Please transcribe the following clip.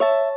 you